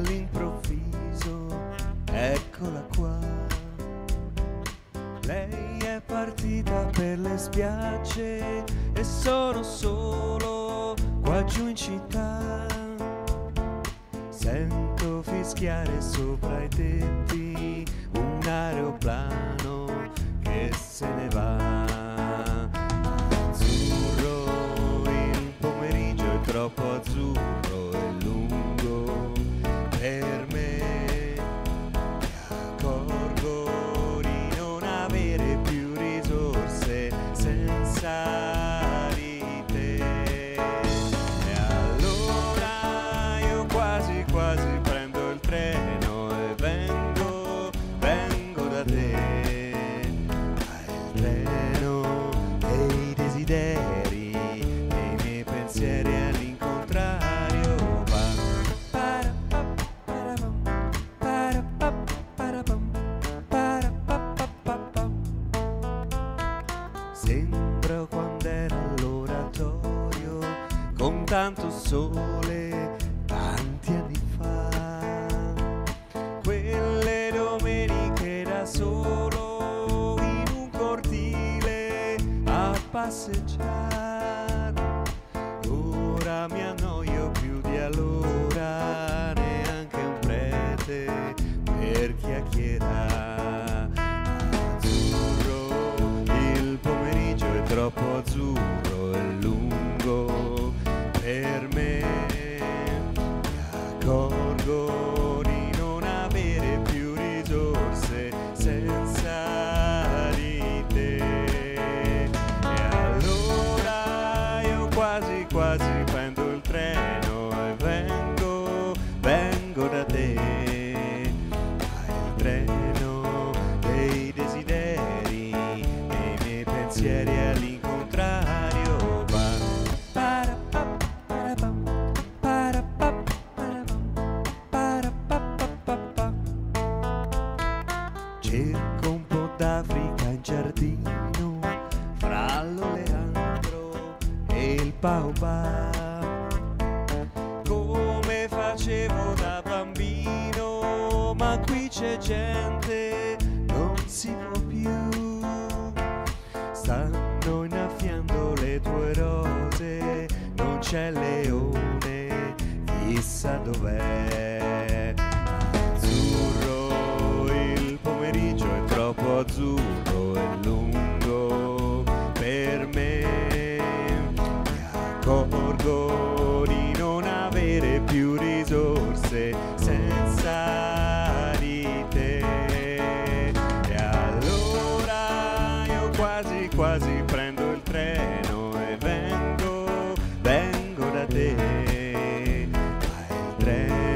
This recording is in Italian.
all'improvviso eccola qua. Lei è partita per le spiagge e sono solo qua giù in città. Sento fischiare sopra i tetti un aeroplano che se ne va. Azzurro, il pomeriggio è troppo azzurro e lungo desideri, dei miei pensieri all'incontrario. Sembra quando era all'oratorio con tanto sole passeggiare. Ora mi annoio più di allora, neanche un prete per chiacchierare. Azzurro, il pomeriggio è troppo azzurro e lungo quasi quasi prendo il treno e vengo, vengo da te. Ma il treno dei desideri e i miei pensieri all'incontrario. Cerco un po' d'Africa in giardino, fra il baobab. Come facevo da bambino, ma qui c'è gente, non si può più. Stanno innaffiando le tue rose, non c'è leone, chissà dov'è. Azzurro, il pomeriggio è troppo azzurro e lungo fosse senza di te. E allora io quasi quasi prendo il treno e vengo, vengo da te. Ma il treno